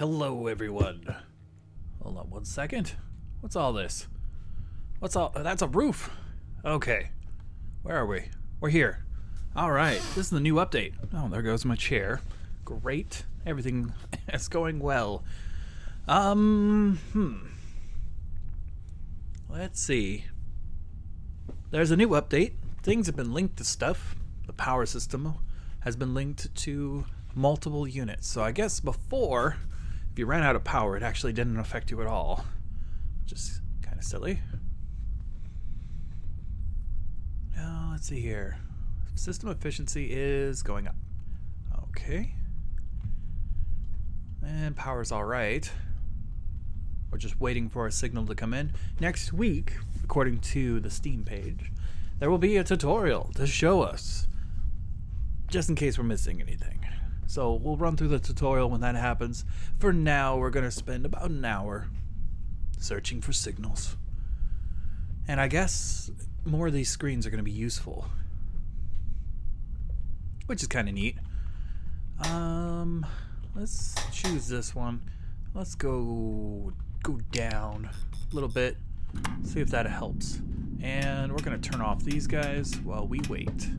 Hello, everyone. Hold on one second. What's all this? What's all? That's a roof. Okay. Where are we? We're here. All right. This is the new update. Oh, there goes my chair. Great. Everything is going well. Um, hmm. Let's see. There's a new update. Things have been linked to stuff. The power system has been linked to multiple units. So I guess before, you ran out of power, it actually didn't affect you at all. Just kind of silly. Now, let's see here. System efficiency is going up. Okay. And power's alright. We're just waiting for a signal to come in. Next week, according to the Steam page, there will be a tutorial to show us, just in case we're missing anything. So we'll run through the tutorial when that happens. For now, we're going to spend about an hour searching for signals. And I guess more of these screens are going to be useful. Which is kind of neat. Um, let's choose this one. Let's go go down a little bit. See if that helps. And we're going to turn off these guys while we wait.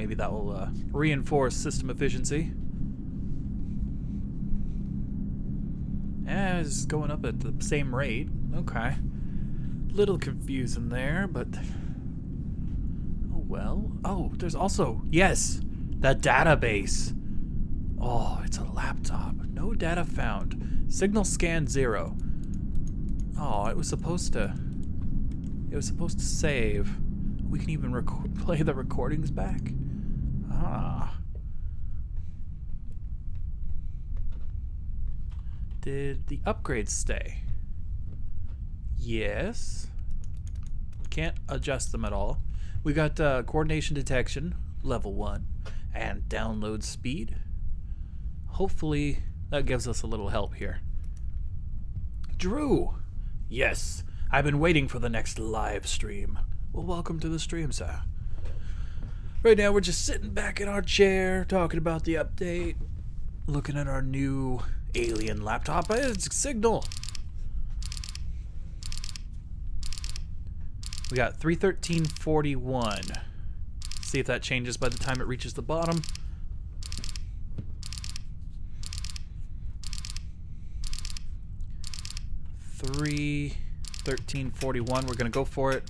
Maybe that will uh, reinforce system efficiency. Yeah, it's going up at the same rate. Okay. Little confusing there, but... Oh, well. Oh, there's also... Yes! The database! Oh, it's a laptop. No data found. Signal scan zero. Oh, it was supposed to... It was supposed to save. We can even play the recordings back. Ah. Did the upgrades stay? Yes. Can't adjust them at all. We got uh, coordination detection, level 1, and download speed. Hopefully that gives us a little help here. Drew! Yes, I've been waiting for the next live stream. Well, welcome to the stream, sir. Right now, we're just sitting back in our chair, talking about the update, looking at our new alien laptop. It's Signal. We got 31341. See if that changes by the time it reaches the bottom. Three thirteen forty one. We're gonna go for it.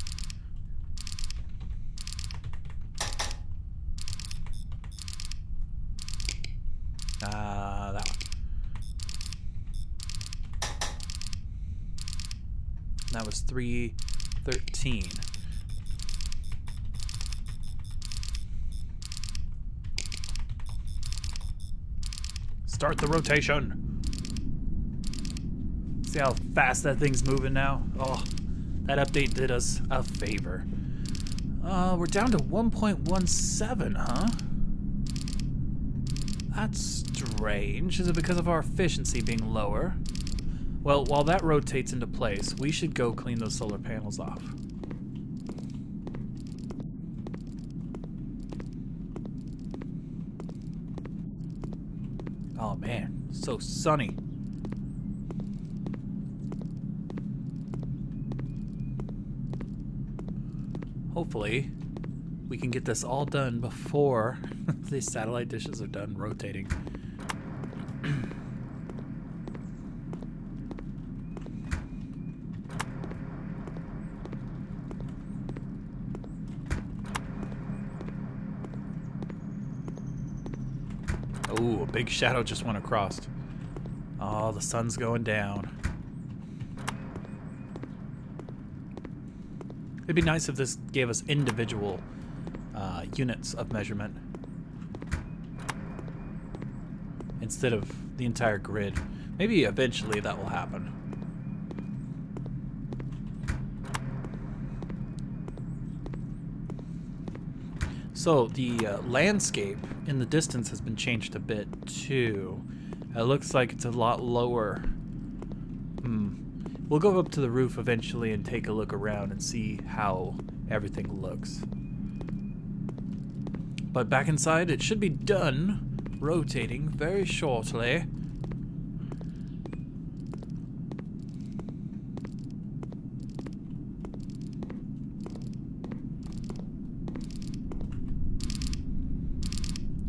Uh, that one. Was 313. Start the rotation. See how fast that thing's moving now? Oh, that update did us a favor. Uh, we're down to 1.17, huh? That's strange. Is it because of our efficiency being lower? Well, while that rotates into place, we should go clean those solar panels off. Oh man, so sunny. Hopefully, we can get this all done before these satellite dishes are done rotating. Oh, a big shadow just went across. Oh, the sun's going down. It'd be nice if this gave us individual uh, units of measurement instead of the entire grid. Maybe eventually that will happen. So the uh, landscape in the distance has been changed a bit too. It looks like it's a lot lower. Hmm. We'll go up to the roof eventually and take a look around and see how everything looks. But back inside, it should be done rotating very shortly.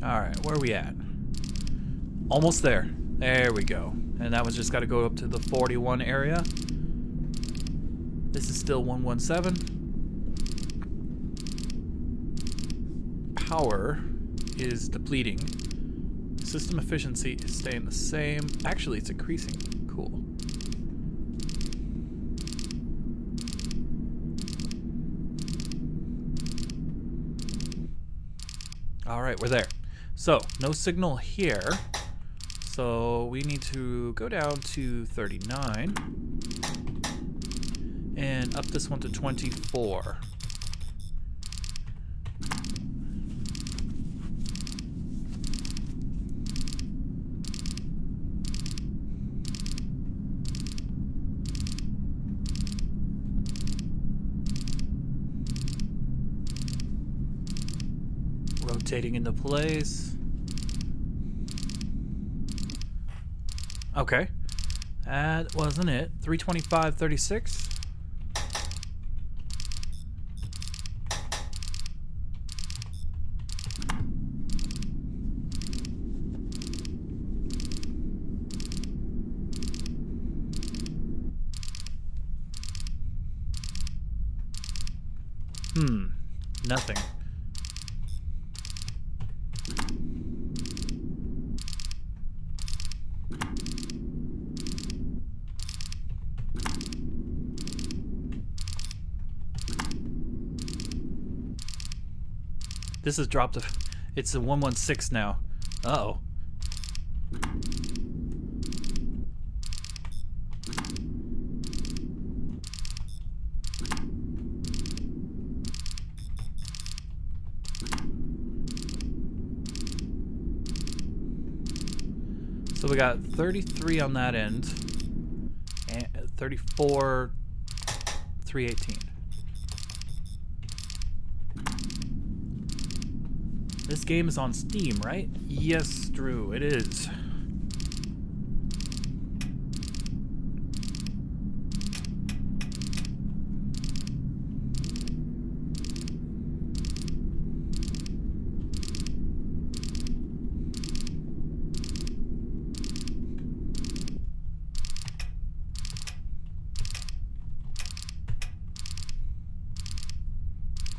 Alright, where are we at? Almost there. There we go. And that one's just got to go up to the 41 area. This is still 117. Power is depleting. System efficiency is staying the same. Actually, it's increasing. Cool. All right, we're there. So, no signal here. So we need to go down to 39 and up this one to 24. Rotating into place. Okay. That wasn't it. 325, 36. Hmm. Nothing. This has dropped. A, it's a 116 now. Uh oh. So we got 33 on that end, and 34, 318. This game is on Steam, right? Yes, Drew, it is.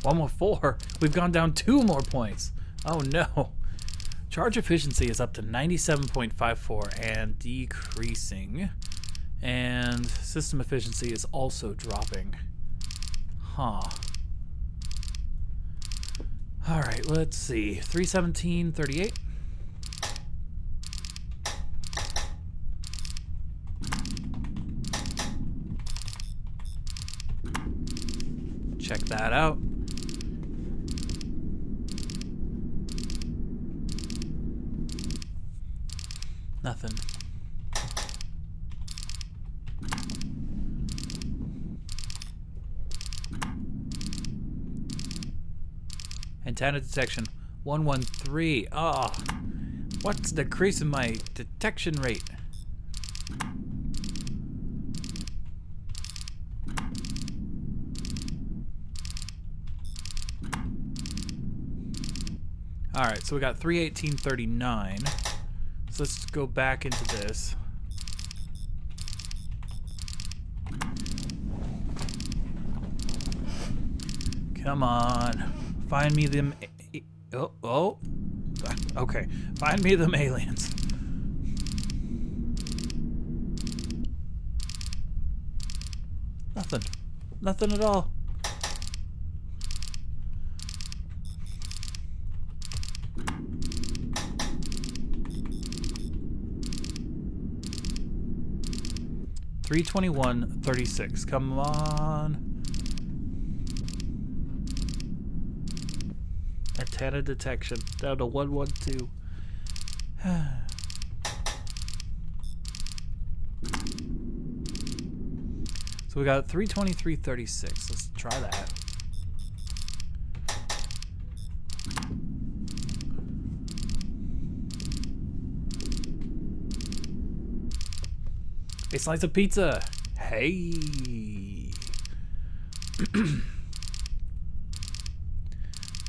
One more four. We've gone down two more points. Oh no. Charge efficiency is up to 97.54 and decreasing. And system efficiency is also dropping. Huh. Alright, let's see. 317, 38. Check that out. Nothing. Antenna detection 113. Oh, what's decreasing my detection rate? All right, so we got 318.39. So let's go back into this. Come on. Find me them... Oh, oh. Ah, okay. Find me them aliens. Nothing. Nothing at all. Three twenty-one thirty-six. Come on. Antenna detection down to one one two. So we got 323.36. Let's try that. A slice of pizza. Hey.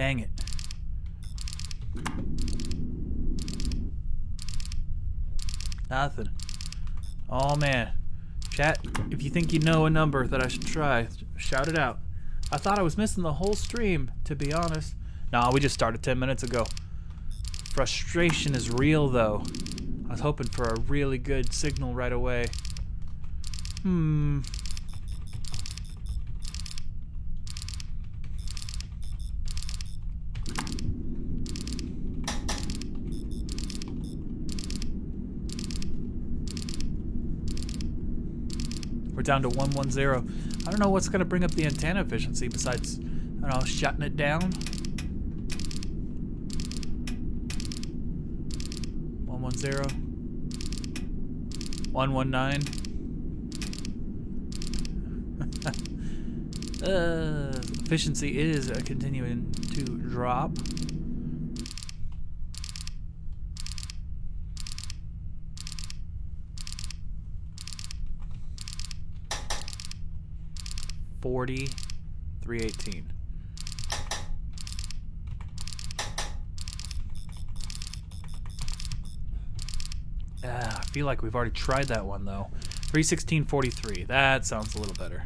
Dang it. Nothing. Oh man. Chat, if you think you know a number that I should try, shout it out. I thought I was missing the whole stream, to be honest. Nah, we just started 10 minutes ago. Frustration is real, though. I was hoping for a really good signal right away. Hmm. We're down to 110. I don't know what's going to bring up the antenna efficiency besides, I don't know, shutting it down. 110. 119. uh, efficiency is continuing to drop. Forty, three eighteen. Ah, I feel like we've already tried that one though. 316.43. That sounds a little better.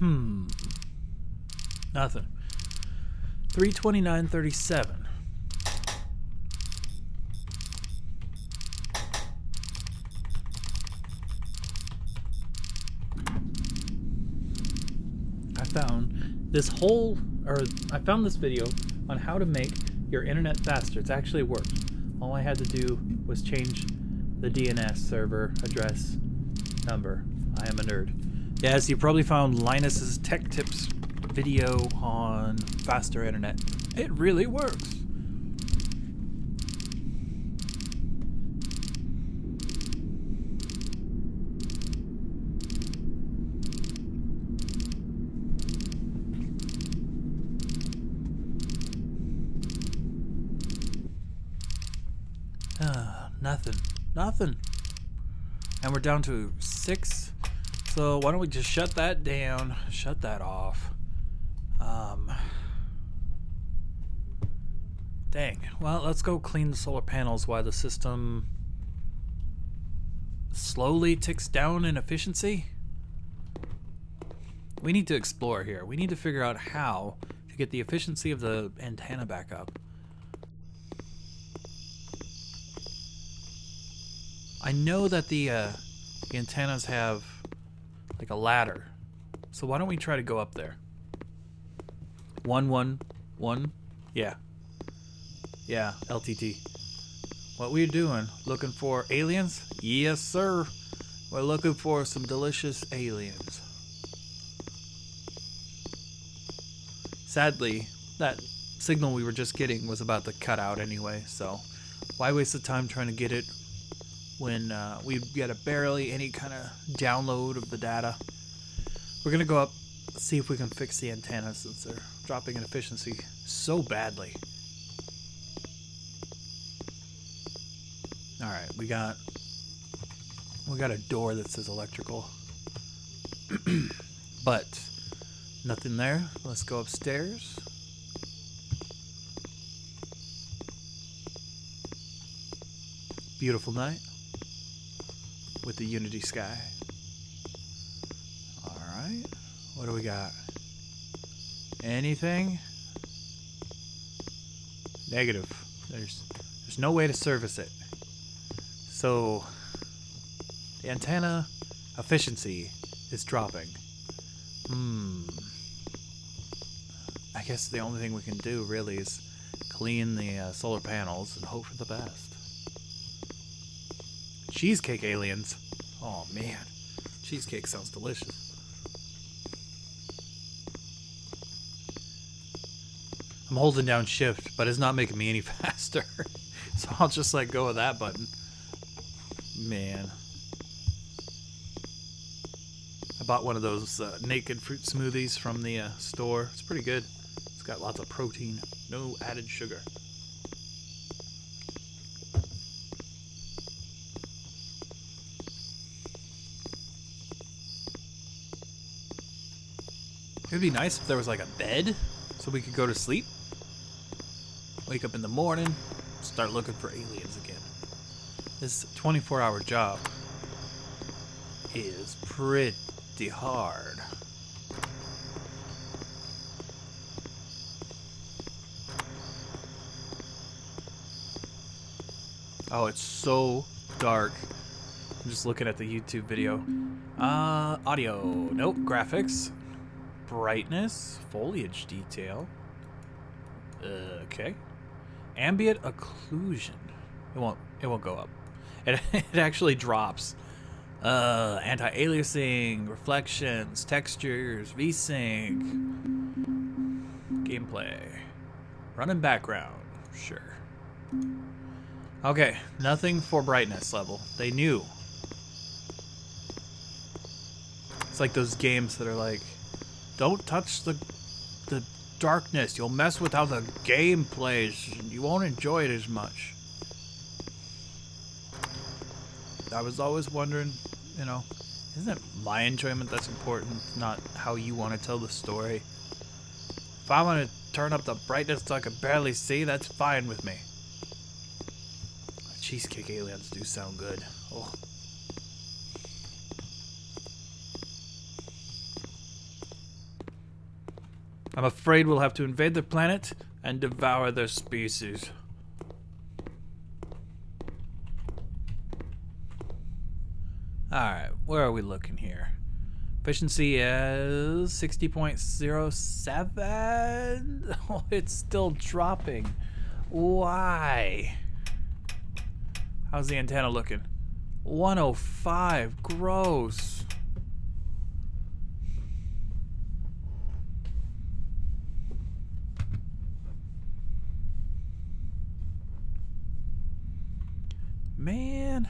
Hmm. Nothing. 329.37. I found this whole, or I found this video on how to make your internet faster. It's actually worked. All I had to do was change the DNS server address number. I am a nerd. Yes, you probably found Linus's Tech Tips video on faster internet. It really works. Ah, nothing. Nothing. And we're down to six. So why don't we just shut that down? Shut that off. Um. Dang. Well, let's go clean the solar panels while the system slowly ticks down in efficiency. We need to explore here. We need to figure out how to get the efficiency of the antenna back up. I know that the, uh, the antennas have like a ladder. So why don't we try to go up there? One, one, one. Yeah. Yeah, LTT. What we doing? Looking for aliens? Yes, sir. We're looking for some delicious aliens. Sadly, that signal we were just getting was about to cut out anyway, so why waste the time trying to get it when uh, we get a barely any kind of download of the data. We're gonna go up, see if we can fix the antenna since they're dropping in efficiency so badly. All right, we got we got a door that says electrical, but nothing there. Let's go upstairs. Beautiful night with the Unity sky. Alright. What do we got? Anything? Negative. There's there's no way to service it. So the antenna efficiency is dropping. Hmm. I guess the only thing we can do really is clean the uh, solar panels, and hope for the best. Cheesecake aliens. Oh man, cheesecake sounds delicious. I'm holding down shift, but it's not making me any faster. so I'll just let go of that button. Man. I bought one of those uh, naked fruit smoothies from the uh, store. It's pretty good. It's got lots of protein, no added sugar. It would be nice if there was like a bed so we could go to sleep. Wake up in the morning, start looking for aliens again. This 24 hour job is pretty hard. Oh, it's so dark. I'm just looking at the YouTube video. Uh, audio. Nope. Graphics. Brightness. Foliage detail. Uh, okay. Ambient occlusion. It won't. It won't go up. It, it actually drops. Uh, anti-aliasing, reflections, textures, VSync, gameplay, running background. Sure. Okay, nothing for brightness level. They knew. It's like those games that are like, don't touch the the darkness. You'll mess with how the game plays. You won't enjoy it as much. I was always wondering, you know, isn't it my enjoyment that's important, not how you want to tell the story? If I want to turn up the brightness so I can barely see, that's fine with me. Cheesecake aliens do sound good. Oh. I'm afraid we'll have to invade their planet and devour their species. Alright, where are we looking here? Efficiency is 60.07. Oh, it's still dropping. Why? How's the antenna looking? 105. Gross. Man.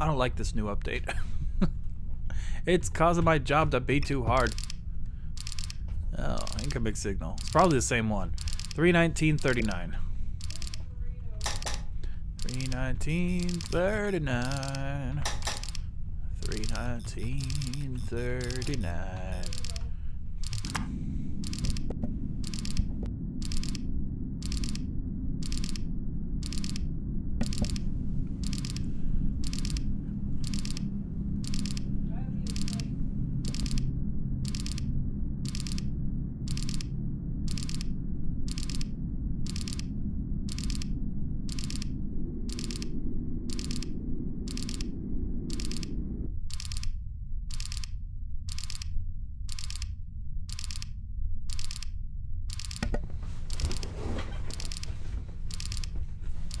I don't like this new update. it's causing my job to be too hard. Oh, incoming signal. It's probably the same one. 319.39. 319.39. 319.39.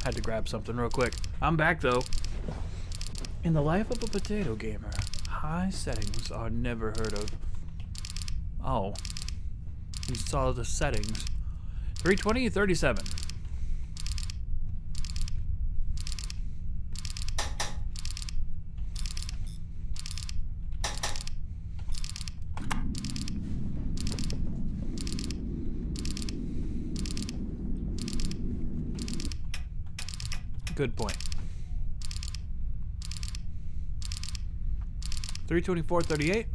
Had to grab something real quick. I'm back though. In the life of a potato gamer, high settings are never heard of. Oh. You saw the settings. 320, 37. Good point. 324, 38.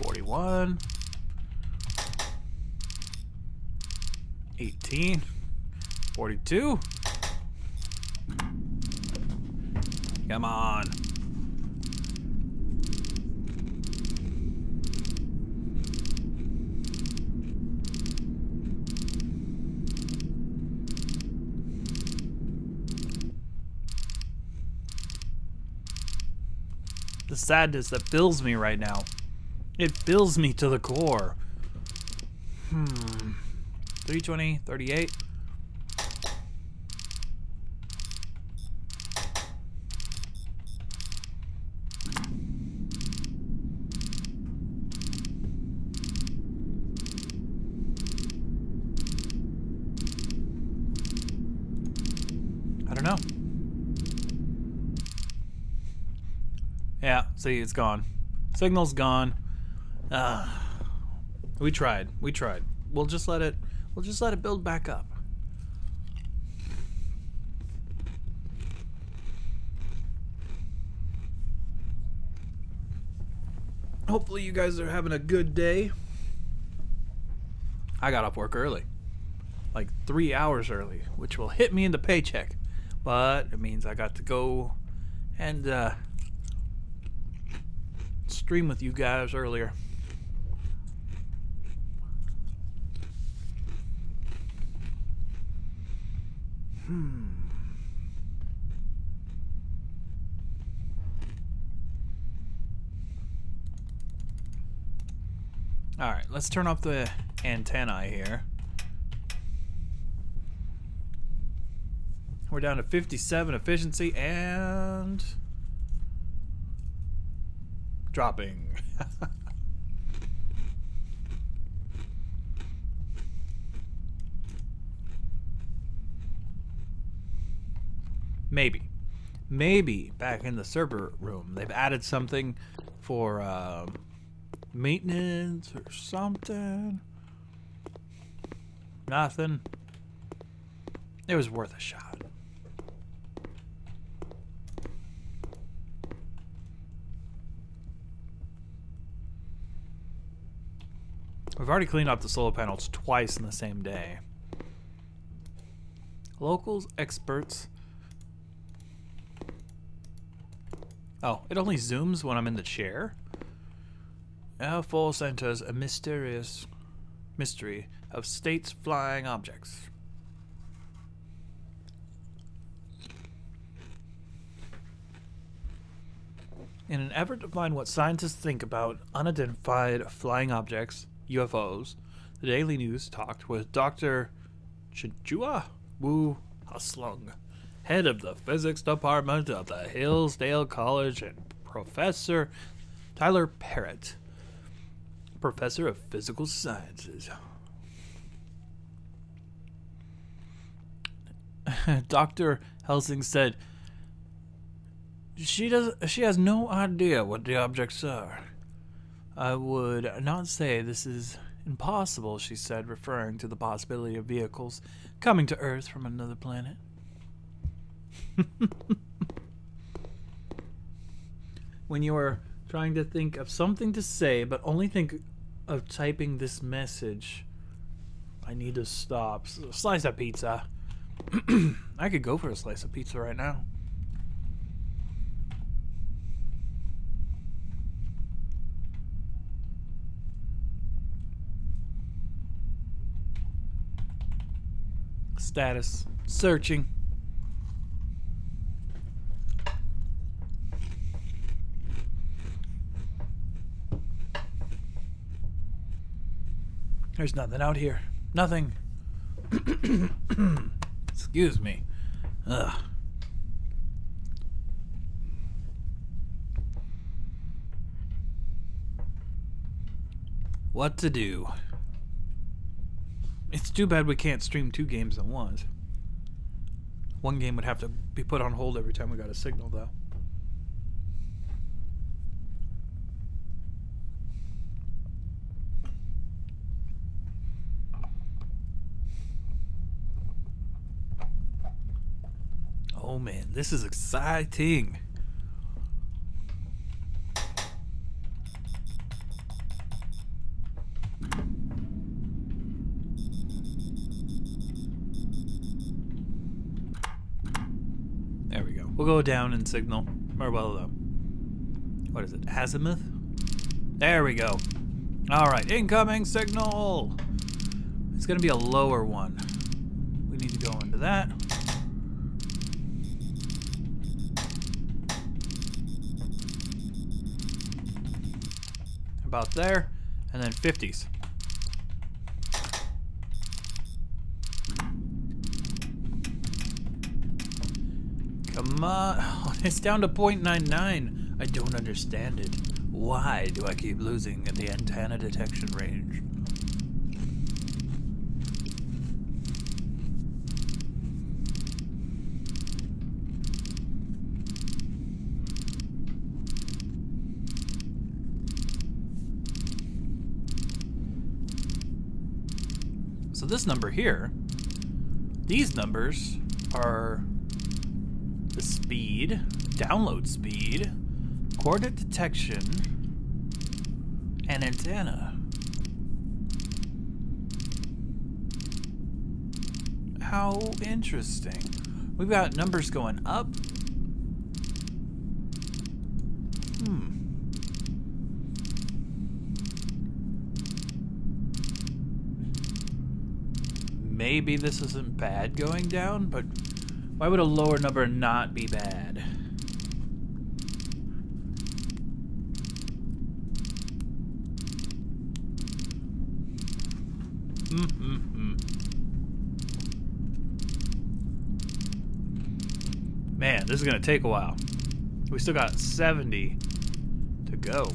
41. 18. 42. Come on. Sadness that fills me right now. It fills me to the core. Hmm. 320, 38. I don't know. Yeah, see, it's gone. Signal's gone. Uh, we tried. We tried. We'll just let it. We'll just let it build back up. Hopefully, you guys are having a good day. I got off work early, like three hours early, which will hit me in the paycheck. But it means I got to go and uh, stream with you guys earlier. Hmm. All right, let's turn off the antennae here. We're down to 57 efficiency and dropping. Maybe. Maybe back in the server room they've added something for uh, maintenance or something. Nothing. It was worth a shot. We've already cleaned up the solar panels twice in the same day. Locals, experts. Oh, it only zooms when I'm in the chair? L4 centers a mysterious mystery of states flying objects. In an effort to find what scientists think about unidentified flying objects, UFOs, the Daily News talked with Dr. Chijua Wu Haslung, head of the physics department of the Hillsdale College, and Professor Tyler Parrott, professor of physical sciences. Dr. Helsing said she does she has no idea what the objects are. I would not say this is impossible, she said, referring to the possibility of vehicles coming to Earth from another planet. when you are trying to think of something to say, but only think of typing this message, I need to stop. Slice of pizza. I could go for a slice of pizza right now. Status. Searching. There's nothing out here. Nothing. Excuse me. Ugh. What to do? It's too bad we can't stream two games at once. One game would have to be put on hold every time we got a signal, though. Oh man, this is exciting. Go. Down and signal. Or well, though. What is it? Azimuth? There we go. All right, incoming signal. It's to be a lower one. We need to go into that. about there, and then 50s. Come on. It's down to 0.99. I don't understand it. Why do I keep losing at the antenna detection range? So this number here, these numbers are the speed, download speed, coordinate detection, and antenna. How interesting. We've got numbers going up. Hmm. Maybe this isn't bad going down, but why would a lower number not be bad? Man, this is going to take a while. We still got 70 to go.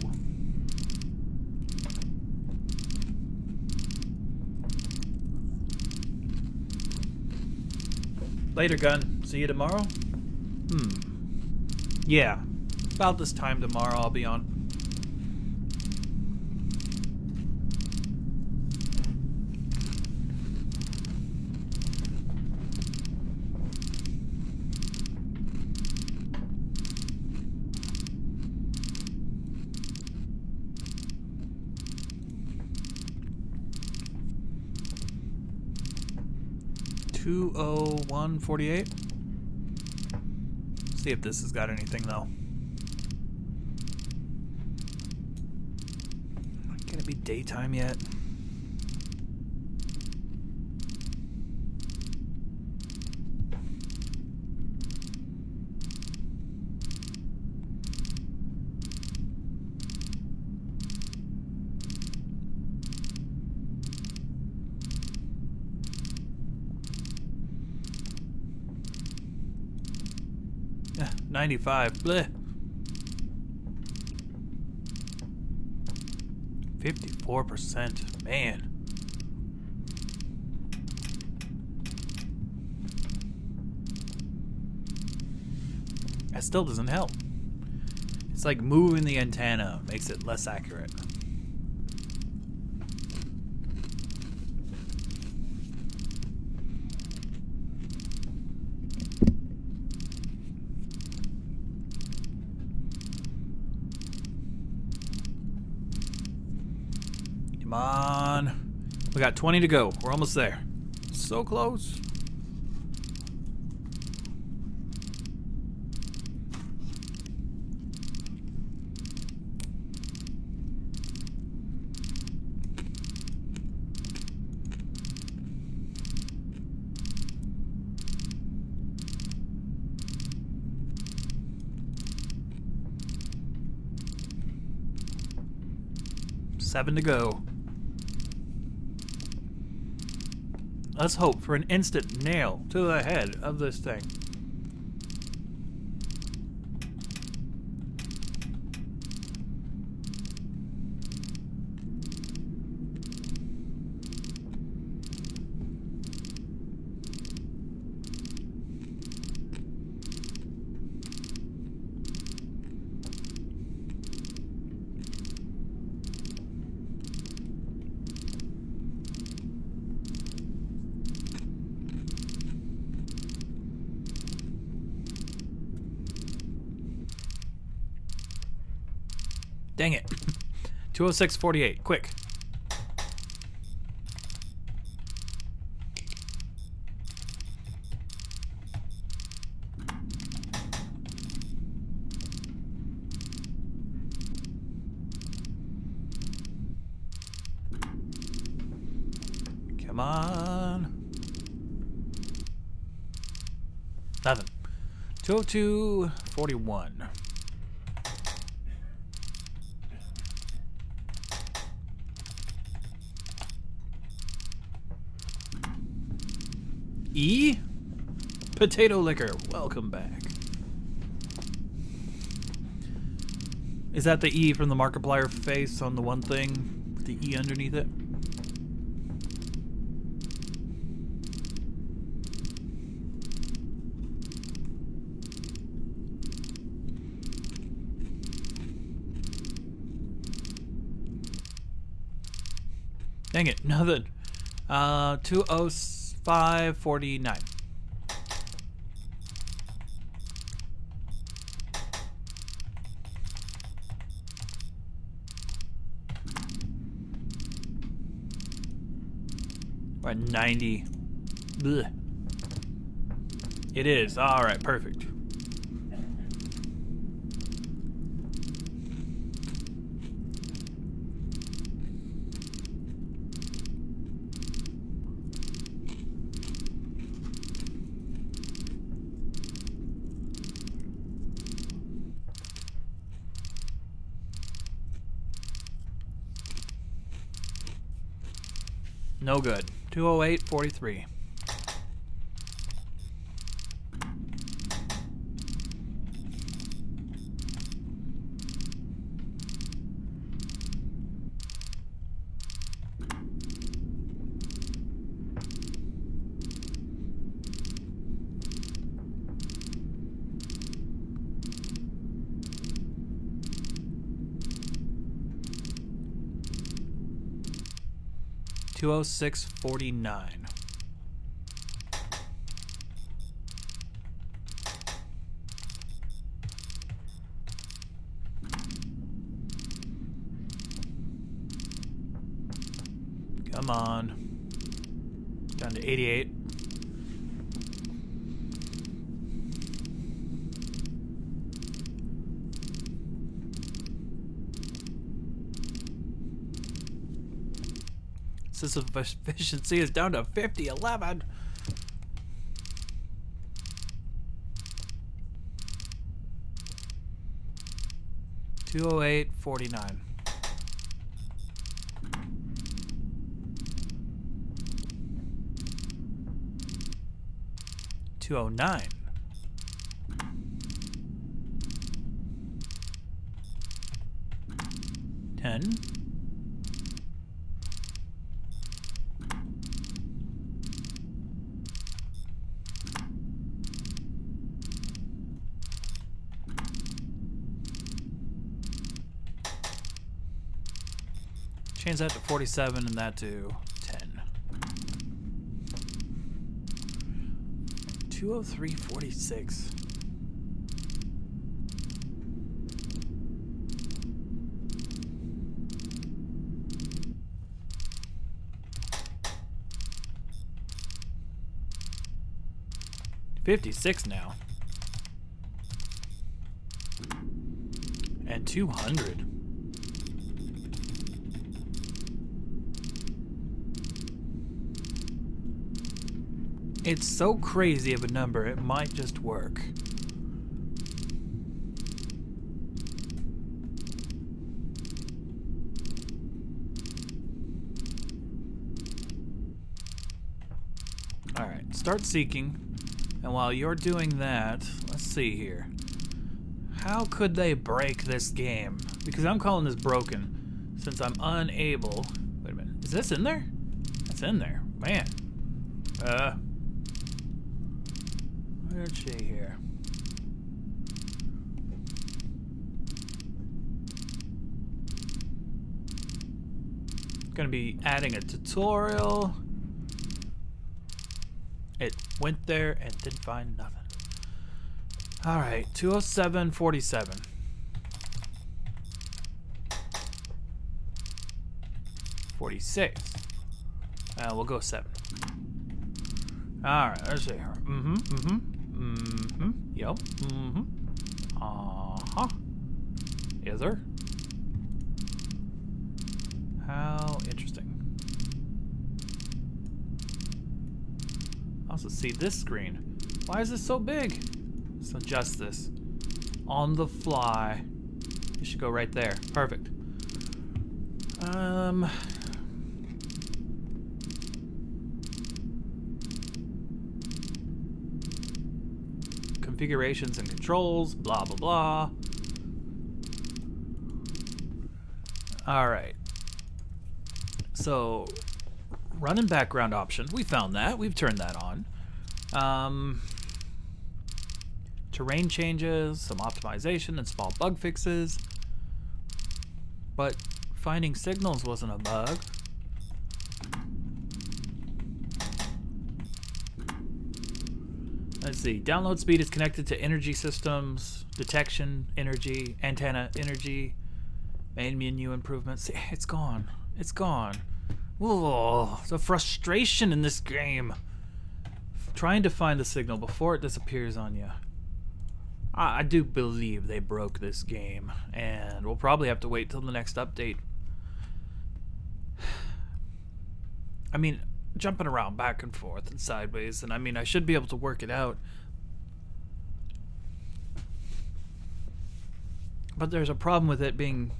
Later, gun. See you tomorrow? Hmm. Yeah. About this time tomorrow I'll be on. Two oh one forty eight. See if this has got anything though. Can it be daytime yet? 95. Bleh. 54%. Man. That still doesn't help. It's like moving the antenna makes it less accurate. Come on. We got 20 to go. We're almost there. So close. Seven to go. Let's hope for an instant nail to the head of this thing. Dang it. 206.48. Quick. Come on. Nothing. 202.41. E? Potato liquor. Welcome back. Is that the E from the Markiplier face on the one thing with the E underneath it? Dang it, nothing. Uh, 20549. We're at 90. Blech. It is. All right, perfect. No good. 208.43. 206.49. System efficiency is down to 50, 11. Two oh eight forty nine. Two oh nine. 10 that to 47 and that to 10. 203.46. Fifty-six now. And two hundred. It's so crazy of a number, it might just work. Alright, start seeking. And while you're doing that, let's see here. How could they break this game? Because I'm calling this broken, since I'm unable... Wait a minute, is this in there? That's in there. Man. Uh, Where'd she here? Gonna be adding a tutorial. It went there and didn't find nothing. Alright, 207.47. Forty-six. Uh, we'll go seven. All right, let's see here. Mm-hmm, mm-hmm, mm-hmm. Yep, mm-hmm. Uh-huh. Is there? How interesting. Also see this screen. Why is this so big? Let's adjust this. On the fly. You should go right there. Perfect. Um, configurations and controls, blah, blah, blah. All right. So, running background options, we found that. We've turned that on. Um, terrain changes, some optimization, and small bug fixes. But finding signals wasn't a bug. Let's see. Download speed is connected to energy systems, detection, energy, antenna, energy, main menu improvements. It's gone. It's gone. Oh, the frustration in this game. Trying to find the signal before it disappears on you. I, I do believe they broke this game, and we'll probably have to wait till the next update. I mean, jumping around back and forth and sideways, and I mean, I should be able to work it out. But there's a problem with it being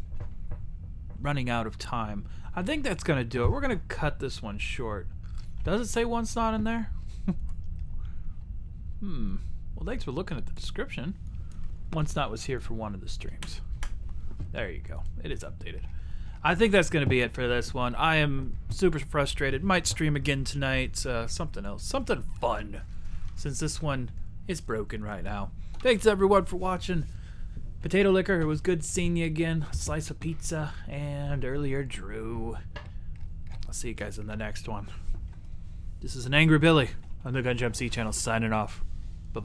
running out of time. I think that's going to do it. We're going to cut this one short. Does it say one not in there? hmm. Well, thanks for looking at the description. One not was here for one of the streams. There you go. It is updated. I think that's going to be it for this one. I am super frustrated. Might stream again tonight. Uh, something else. Something fun. Since this one is broken right now. Thanks everyone for watching. Potato Liquor, it was good seeing you again. Slice of pizza. And earlier, Drew. I'll see you guys in the next one. This is an Angry Billy on the Gunjamed C channel signing off.